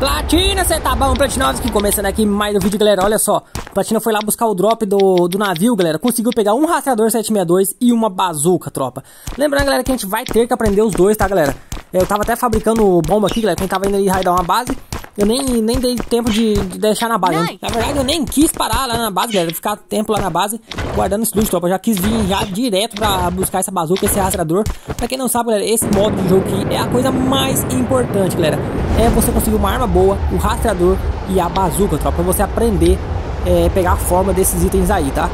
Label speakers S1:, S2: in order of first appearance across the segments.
S1: Platina, você tá bom? Platinovski começando aqui mais um vídeo, galera. Olha só, Platina foi lá buscar o drop do, do navio, galera. Conseguiu pegar um rastreador 762 e uma bazuca, tropa. Lembrando, galera, que a gente vai ter que aprender os dois, tá, galera? Eu tava até fabricando bomba aqui, galera. Quem tava indo ali raidar uma base. Eu nem, nem dei tempo de, de deixar na base. Né? Na verdade, eu nem quis parar lá na base, galera. Ficar tempo lá na base guardando esse loot, tropa. Eu já quis vir já direto pra buscar essa bazuca, esse rastreador. Pra quem não sabe, galera, esse modo de jogo aqui é a coisa mais importante, galera. É você conseguir uma arma boa, o rastreador e a bazuca, tropa. Pra você aprender é, pegar a forma desses itens aí, tá?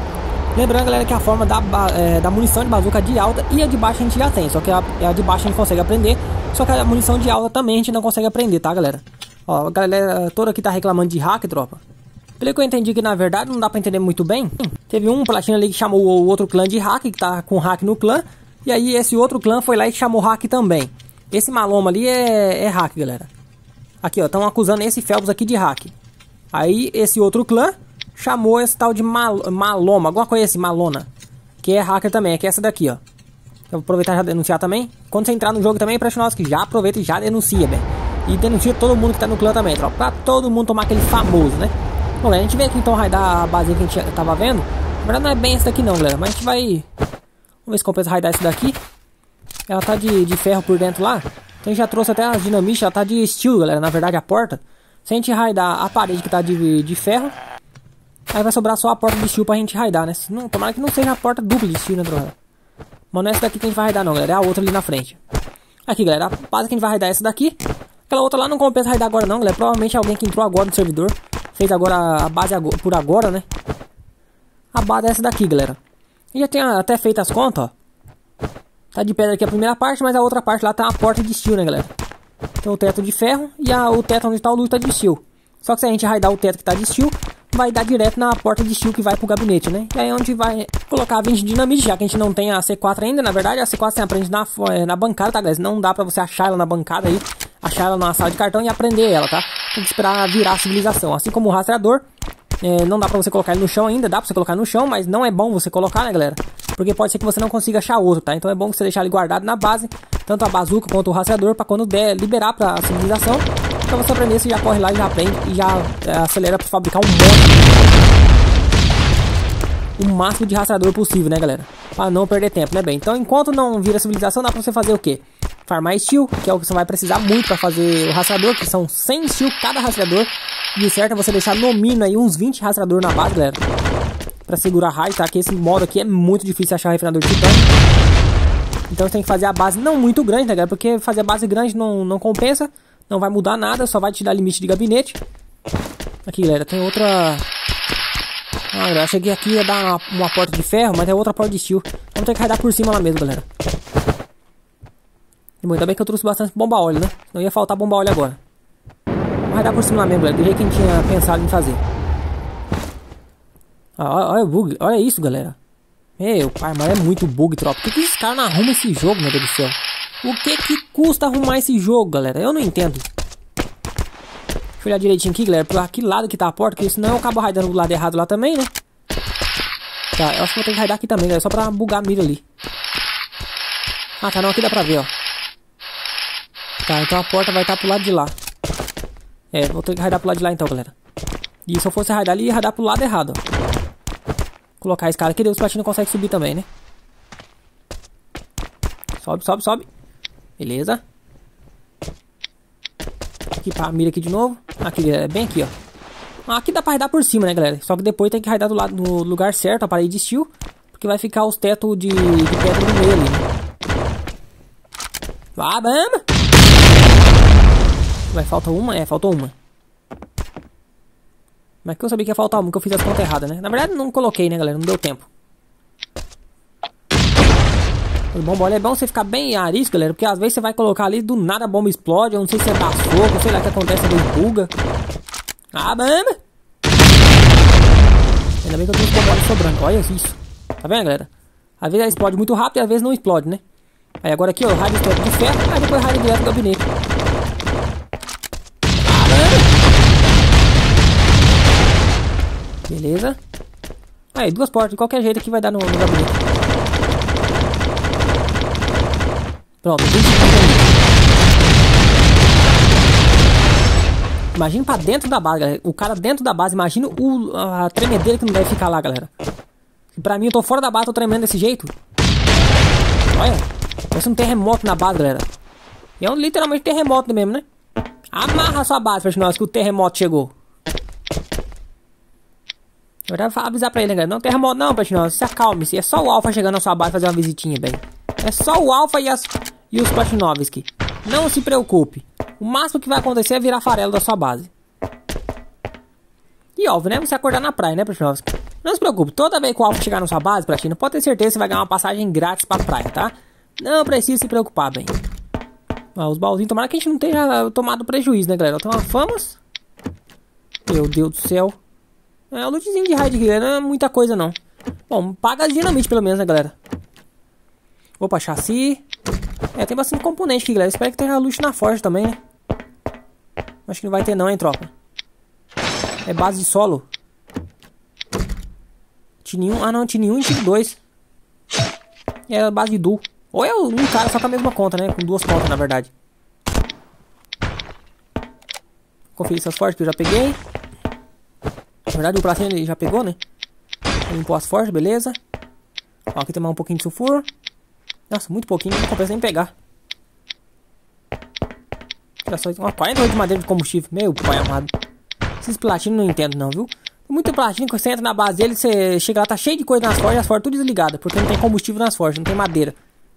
S1: Lembrando, galera, que a forma da, é, da munição de bazuca de alta e a de baixa a gente já tem. Só que a, a de baixa a gente consegue aprender. Só que a munição de alta também a gente não consegue aprender, tá, galera? Ó, a galera toda aqui tá reclamando de hack, tropa. Pelo que eu entendi que na verdade não dá pra entender muito bem. Teve um platina ali que chamou o outro clã de hack, que tá com hack no clã. E aí esse outro clã foi lá e chamou hack também. Esse maloma ali é, é hack, galera. Aqui, ó, estão acusando esse Felps aqui de hack. Aí esse outro clã chamou esse tal de mal, maloma, alguma coisa assim, malona. Que é hacker também, é que é essa daqui, ó. Eu vou aproveitar e já denunciar também. Quando você entrar no jogo também, preste que já aproveita e já denuncia, velho. E denuncia todo mundo que tá no clã também, tropa. Pra todo mundo tomar aquele famoso, né? Bom, galera, a gente vem aqui então raidar a base que a gente tava vendo. Na verdade não é bem essa daqui não, galera. Mas a gente vai... Vamos ver se compensa raidar essa daqui. Ela tá de, de ferro por dentro lá. Então já trouxe até as dinamites, ela tá de steel, galera. Na verdade a porta. Se a gente raidar a parede que tá de, de ferro... Aí vai sobrar só a porta de steel pra gente raidar, né? Não, tomara que não seja a porta dupla de steel, né, droga? Mas não é essa daqui que a gente vai raidar não, galera. É a outra ali na frente. Aqui, galera. A base que a gente vai raidar é essa daqui. Aquela outra lá não compensa raidar agora não, galera. Provavelmente alguém que entrou agora no servidor. Fez agora a base por agora, né? A base é essa daqui, galera. E já tem até feito as contas, ó. Tá de pedra aqui a primeira parte, mas a outra parte lá tá uma porta de steel, né, galera? Tem o teto de ferro e a, o teto onde tá o luz tá de steel. Só que se a gente raidar o teto que tá de steel, vai dar direto na porta de steel que vai pro gabinete, né? E aí é onde vai colocar 20 dinamite, já que a gente não tem a C4 ainda. Na verdade, a C4 você aprende na, na bancada, tá, galera? Não dá pra você achar ela na bancada aí achar ela na sala de cartão e aprender ela, tá? Tem que esperar virar a civilização. Assim como o rastreador, é, não dá pra você colocar ele no chão ainda, dá pra você colocar no chão, mas não é bom você colocar, né, galera? Porque pode ser que você não consiga achar outro, tá? Então é bom você deixar ele guardado na base, tanto a bazuca quanto o rastreador, pra quando der, liberar pra civilização. Pra você aprender, você já corre lá e já aprende e já é, acelera pra fabricar um o máximo de rastreador possível, né, galera? Pra não perder tempo, né, bem? Então, enquanto não vira civilização, dá pra você fazer o quê? Farmar steel, que é o que você vai precisar muito para fazer o rastreador, que são 100 steel cada rastreador. E o certo é você deixar no mínimo aí uns 20 rastreador na base, galera. Pra segurar raio, tá? Que esse modo aqui é muito difícil achar refinador de titânio. Então você tem que fazer a base não muito grande, né, galera? Porque fazer a base grande não, não compensa. Não vai mudar nada, só vai te dar limite de gabinete. Aqui, galera, tem outra... Ah, eu cheguei aqui ia dar uma, uma porta de ferro, mas é outra porta de steel. Vamos ter que raidar por cima lá mesmo, galera. Ainda bem que eu trouxe bastante bomba óleo, né? Não ia faltar bomba óleo agora. Vai dar por cima mesmo, galera. Do jeito que a gente tinha pensado em fazer. Ah, olha o bug. Olha isso, galera. Meu pai, mas é muito bug, tropa. Por que, que esses caras não arrumam esse jogo, meu Deus do céu? O que que custa arrumar esse jogo, galera? Eu não entendo. Deixa eu olhar direitinho aqui, galera. Por que lado que tá a porta, porque senão eu acabo raidando do lado errado lá também, né? Tá, eu acho que vou ter que raidar aqui também, galera. Só pra bugar a mira ali. Ah, tá, não. Aqui dá pra ver, ó. Tá, então a porta vai estar pro lado de lá. É, vou ter que raidar pro lado de lá então, galera. E se eu fosse raidar ali, ia raidar pro lado errado. Colocar esse cara aqui, Deus platina consegue subir também, né? Sobe, sobe, sobe. Beleza. Aqui pra mira aqui de novo. Aqui, é bem aqui, ó. Aqui dá pra raidar por cima, né, galera? Só que depois tem que raidar do lado, no lugar certo, a parede de steel. Porque vai ficar os tetos de, de pedra no meio ali, né? Vamos! Vai, falta uma? É, faltou uma. Mas que eu sabia que ia faltar uma, que eu fiz as contas erradas, né? Na verdade, não coloquei, né, galera? Não deu tempo. O bomba é bom você ficar bem arisco, galera, porque às vezes você vai colocar ali, do nada a bomba explode, eu não sei se é da soco, sei lá o que acontece, às buga. Ah, bamba! Ainda bem que eu tenho bomba sobrando, olha isso. Tá vendo, galera? Às vezes ela explode muito rápido e às vezes não explode, né? Aí agora aqui, ó, rádio de ferro, aí depois rádio direto do gabinete. Beleza. Aí, duas portas. De qualquer jeito aqui vai dar no, no gabinete. Pronto, Imagina pra dentro da base, galera. O cara dentro da base, imagina o, a tremedeira que não deve ficar lá, galera. Pra mim, eu tô fora da base, tô tremendo desse jeito. Olha, parece um terremoto na base, galera. E é um literalmente terremoto mesmo, né? Amarra a sua base, pra nós que o terremoto chegou. Eu já avisar pra ele, né, galera? Não terremoto não, Platinose. Se acalme-se. É só o Alpha chegando na sua base fazer uma visitinha, bem. É só o Alpha e, as, e os Platinovski. Não se preocupe. O máximo que vai acontecer é virar farelo da sua base. E óbvio, né? Você acordar na praia, né, Platinovski? Não se preocupe. Toda vez que o Alpha chegar na sua base, Platina, pode ter certeza que você vai ganhar uma passagem grátis pra praia, tá? Não precisa se preocupar, bem. Ah, os baúzinhos, tomara que a gente não tenha tomado prejuízo, né, galera? Tem famas. Meu Deus do céu. É, o lootzinho de raid aqui, não é muita coisa não. Bom, paga dinamite pelo menos, né, galera? Opa, chassi. É, tem bastante componente aqui, galera. Espero que tenha loot na forja também, né? Acho que não vai ter não, hein, tropa. É base de solo. Tine 1. Ah, não, Tine 1 e 2. E é base de duo. Ou é um cara só com a mesma conta, né? Com duas contas, na verdade. Conferir essas forjas que eu já peguei. Na verdade, o pratinho ele já pegou, né? Limpou as forjas, beleza. Ó, aqui tem mais um pouquinho de sulfuro. Nossa, muito pouquinho, não compensa nem pegar. Olha só, uma 48 de madeira de combustível. Meu pai amado. Esses platinos não entendo não, viu? Muito platino, quando você entra na base dele, você chega lá, tá cheio de coisa nas forjas, as forjas tudo desligadas, porque não tem combustível nas forjas, não tem madeira.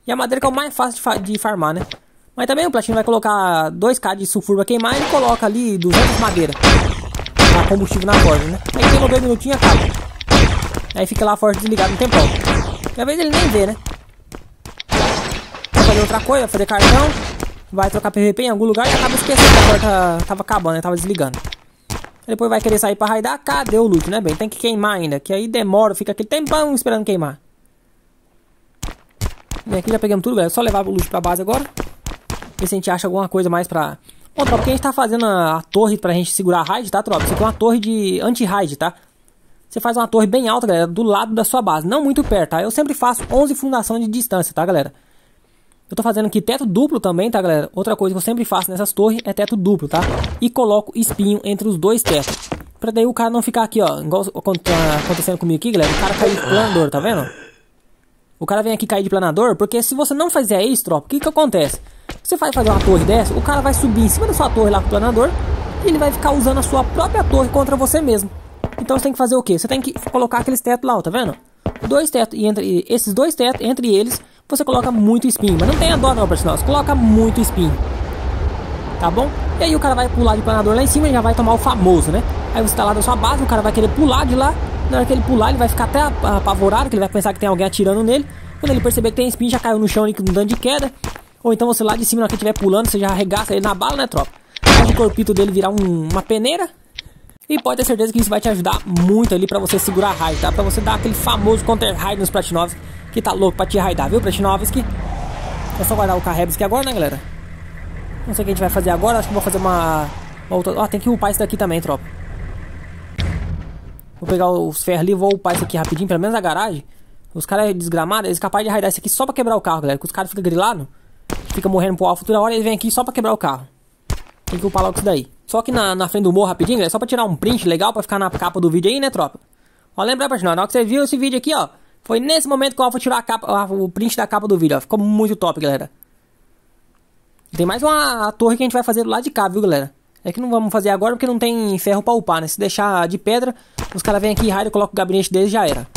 S1: E a madeira que é o mais fácil de, fa de farmar, né? Mas também o platino vai colocar 2k de sulfuro pra queimar e coloca ali 200 madeira pra combustível na forja, né? Aí queima 2 minutinhos e acaba. Aí fica lá a forja desligada um tempão. E às vezes ele nem vê, né? Vai fazer outra coisa, vai fazer cartão, vai trocar PVP em algum lugar e acaba esquecendo que a porta tava acabando, né? Tava desligando. Depois vai querer sair pra raidar, cadê o loot, né, bem? Tem que queimar ainda, que aí demora, fica aquele tempão esperando queimar. E aqui já pegamos tudo, galera. Só levar o loot pra base agora. Ver se a gente acha alguma coisa mais pra... Bom, tropa, porque a gente tá fazendo a, a torre pra gente segurar a raid, tá, tropa? Isso aqui é uma torre de anti-raid, tá? Você faz uma torre bem alta, galera, do lado da sua base, não muito perto, tá? Eu sempre faço 11 fundações de distância, tá, galera? Eu tô fazendo aqui teto duplo também, tá, galera? Outra coisa que eu sempre faço nessas torres é teto duplo, tá? E coloco espinho entre os dois tetos. Pra daí o cara não ficar aqui, ó. Igual tá acontecendo comigo aqui, galera. O cara cair de planador, tá vendo? O cara vem aqui cair de planador, porque se você não fizer isso, tropa, o que que acontece? Você vai fazer uma torre dessa, o cara vai subir em cima da sua torre lá com o planador e ele vai ficar usando a sua própria torre contra você mesmo. Então você tem que fazer o quê? Você tem que colocar aqueles tetos lá, ó, tá vendo? Dois tetos, e entre esses dois tetos, entre eles, você coloca muito espinho. Mas não tenha dó não, pessoal. Você coloca muito espinho. Tá bom? E aí o cara vai pular de planador lá em cima e já vai tomar o famoso, né? Aí você tá lá da sua base, o cara vai querer pular de lá. Na hora que ele pular, ele vai ficar até apavorado, que ele vai pensar que tem alguém atirando nele. Quando ele perceber que tem espinho, já caiu no chão ali dano de queda. Ou então você lá de cima, na hora que estiver pulando, você já arregaça ele na bala, né, tropa? Faz o corpito dele virar um, uma peneira. E pode ter certeza que isso vai te ajudar muito ali pra você segurar a raid, tá? Pra você dar aquele famoso counter raid nos Platinovs que tá louco pra te raidar, viu, Platinovski? É só guardar o Karrebski agora, né, galera? Não sei o que a gente vai fazer agora, acho que vou fazer uma... uma outra... Ó, tem que upar isso daqui também, tropa. Vou pegar os ferros ali, vou upar isso aqui rapidinho, pelo menos a garagem. Os caras desgramados, eles capazes de raidar isso aqui só pra quebrar o carro, galera. Que os caras ficam grilados, fica morrendo pro alfa toda hora, eles vêm aqui só pra quebrar o carro. Tem que upar logo isso daí. Só que na, na frente do morro rapidinho, galera, só pra tirar um print legal pra ficar na capa do vídeo aí, né, tropa? Ó, lembra, Patinão, na hora que você viu esse vídeo aqui, ó, foi nesse momento que o Alpha tirou a capa, o print da capa do vídeo, ó. Ficou muito top, galera. Tem mais uma torre que a gente vai fazer do lado de cá, viu, galera? É que não vamos fazer agora porque não tem ferro pra upar, né? Se deixar de pedra, os caras vêm aqui e raidam, colocam o gabinete deles já era.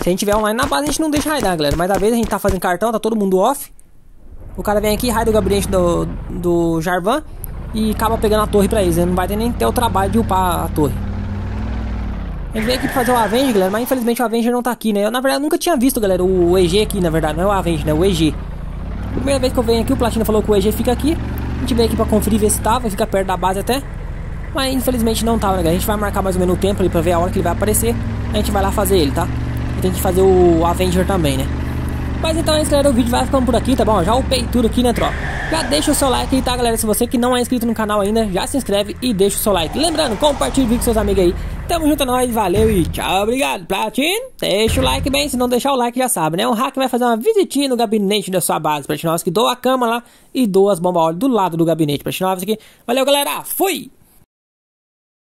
S1: Se a gente tiver online na base, a gente não deixa raidar, galera. Mas às vezes a gente tá fazendo cartão, tá todo mundo off. O cara vem aqui, raida o gabinete do, do Jarvan e acaba pegando a torre pra eles. Ele não vai ter nem ter o trabalho de upar a torre. Gente veio aqui pra fazer o Avenger, galera, mas infelizmente o Avenger não tá aqui, né? Eu, na verdade, nunca tinha visto, galera, o EG aqui, na verdade. Não é o Avenger, né? O EG. Primeira vez que eu venho aqui, o Platina falou que o EG fica aqui. A gente veio aqui pra conferir, ver se tava, fica perto da base até. Mas infelizmente não tava, né, galera? A gente vai marcar mais ou menos o tempo ali pra ver a hora que ele vai aparecer. A gente vai lá fazer ele, tá? Tem que fazer o Avenger também, né? Mas então é isso, galera. O vídeo vai ficando por aqui, tá bom? Já upei tudo aqui, né, tropa? Já deixa o seu like aí, tá, galera? Se você que não é inscrito no canal ainda, já se inscreve e deixa o seu like. Lembrando, compartilhe o vídeo com seus amigos aí. Tamo junto a nós, valeu e tchau, obrigado. Platino, deixa o like bem, se não deixar o like já sabe, né? O hack vai fazer uma visitinha no gabinete da sua base, Platinovski. Dou a cama lá e dou as bombas óleo do lado do gabinete, Platinovski. Valeu, galera. Fui!